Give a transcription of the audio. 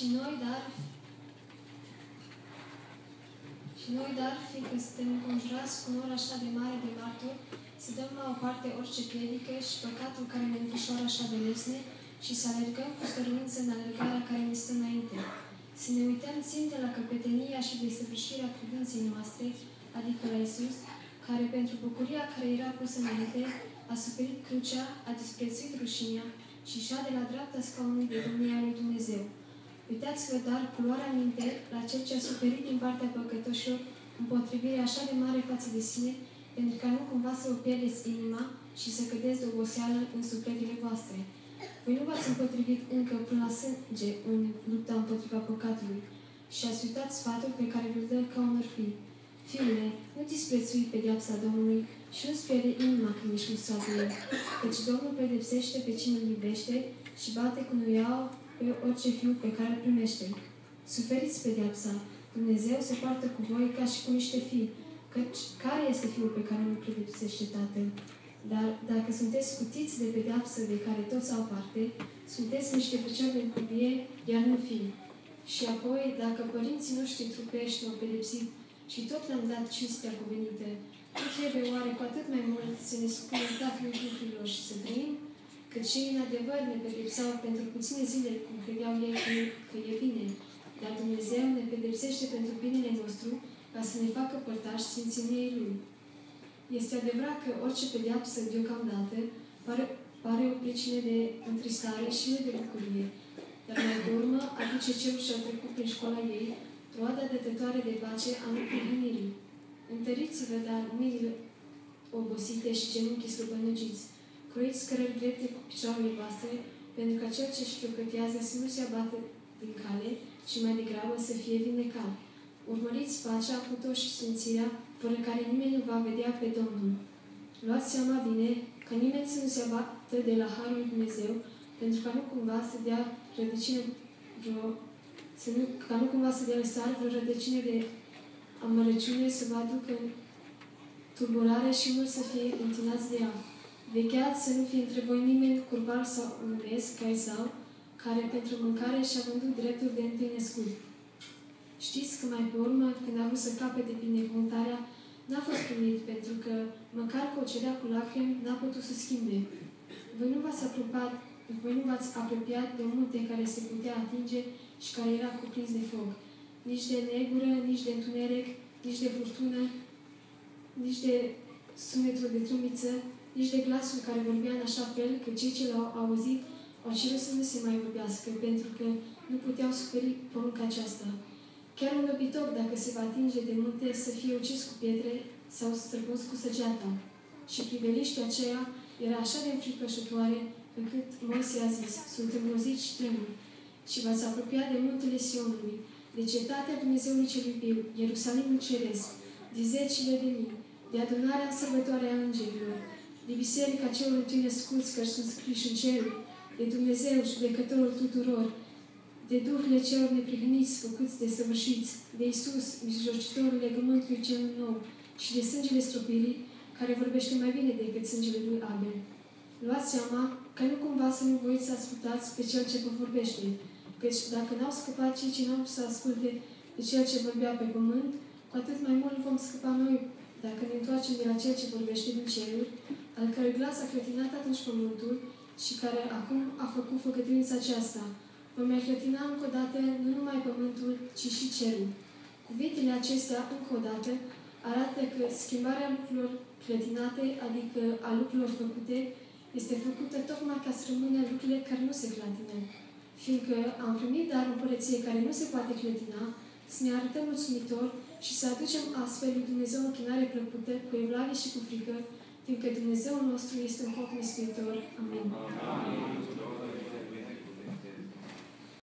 Și noi, dar, și noi, dar, fiindcă suntem înconjurați cu nor așa de mare de martori, să dăm la o parte orice piedică și păcatul care ne împișoară așa de lesne și să alergăm cu stăruință în alergarea care ne stă înainte. Să ne uităm ținte la căpetenia și desăvârșirea credinței noastre, adică la Isus, care pentru bucuria care era pusă înainte, a suferit crucea, a disprețuit rușinea și de la dreapta scaunului de domnia lui Dumnezeu. Uitați-vă, dar, cu luarea minte la cel ce a suferit din partea păcătoșilor împotrivire așa de mare față de sine, pentru ca nu cumva să vă pierdeți inima și să cădeți de oboseală în sufletele voastre. Voi nu v-ați împotrivit încă până la sânge în lupta împotriva păcatului și ați uitat sfatul pe care îl dă ca un fi. Fiule, nu disprețui pedeapsa Domnului și nu-ți pierde inima când ești musat de el, căci Domnul pedepsește pe cine îl iubește și bate cu nuiau pe orice fiu pe care îl primește. Suferiți pedeapsa. Dumnezeu se poartă cu voi ca și cu niște fii, căci care este fiul pe care nu pedepsește Tatăl? Dar dacă sunteți scutiți de pedeapsă de care toți au parte, sunteți niște făcioare de cuvie, iar nu fii. Și apoi, dacă părinții noștri trupești au pedepsit și tot le-am dat cinstea cuvenită, nu trebuie oare cu atât mai mult să ne spunem Tatălui Duhurilor și să trăim? Că cei în adevăr ne pedepsau pentru puține zile cum credeau ei că e bine, dar Dumnezeu ne pedepsește pentru binele nostru ca să ne facă părtași sfințeniei Lui. Este adevărat că orice pedeapsă deocamdată pare, pare o pricină de întristare și nu de bucurie, dar mai pe urmă aduce cel ce a trecut prin școala ei roada dătătoare de pace a neprihănirii. Întăriți-vă, dar mâinile obosite și genunchii slăbănăgiți. Croiți cărări drepte cu picioarele voastre, pentru ca cel ce șchiopătează să nu se abată din cale și mai degrabă să fie vindecat. Urmăriți pacea, puto și sfințirea, fără care nimeni nu va vedea pe Domnul. Luați seama bine că nimeni să nu se abată de la Harul lui Dumnezeu, pentru ca nu cumva să dea rădăcină vreo, să nu, ca nu cumva să dea lăsare vreo rădăcină de amărăciune să vă aducă în tulburare și mulți să fie întinați de ea. Vecheați să nu fie între voi nimeni curvar sau umesc, ca sau, care pentru mâncare și-a vândut dreptul de întâi născut. Știți că mai pe urmă, când a vrut să capete binecuvântarea, n-a fost primit, pentru că, măcar că o cerea cu lacrimi, n-a putut să schimbe. Voi nu v-ați apropiat, voi nu v-ați apropiat de un munte care se putea atinge și care era cuprins de foc. Nici de negură, nici de întuneric, nici de furtună, nici de sunetul de trumiță, nici de glasul care vorbea în așa fel că cei ce l-au auzit au cerut să nu se mai vorbească, pentru că nu puteau suferi porunca aceasta. Chiar un obitor, dacă se va atinge de munte, să fie ucis cu pietre sau străpus cu săgeata. Și priveliștea aceea era așa de înfricoșătoare, încât Moise a zis, sunt îngrozit și tremur. Și v-ați apropiat de muntele Sionului, de cetatea Dumnezeului cel viu, Ierusalimul Ceresc, de zecile de mii, de adunarea sărbătoare a îngerilor, de biserica celor întâi născuți care sunt scriși în cer, de Dumnezeu, judecătorul tuturor, de Duhurile celor neprihăniți, făcuți de săvârșiți, de Isus, mijlocitorul legământului cel nou și de sângele stropirii, care vorbește mai bine decât sângele lui Abel. Luați seama că nu cumva să nu voiți să ascultați pe Cel ce vă vorbește, căci dacă n-au scăpat cei ce n-au să asculte pe Cel ce vorbea pe pământ, cu atât mai mult vom scăpa noi dacă ne întoarcem de la Cel ce vorbește din ceruri, al cărui glas a clătinat atunci pământul și care acum a făcut făcătuința aceasta, Vom mai clătina încă o dată nu numai pământul, ci și cerul. Cuvintele acestea, încă o dată, arată că schimbarea lucrurilor clătinate, adică a lucrurilor făcute, este făcută tocmai ca să rămână lucrurile care nu se clătină. Fiindcă am primit dar o împărăție care nu se poate clătina, să ne arătăm mulțumitor și să aducem astfel lui Dumnezeu închinare plăcută, cu evlavie și cu frică, fiindcă Dumnezeu nostru este un foc mistuitor. Amin. Amin.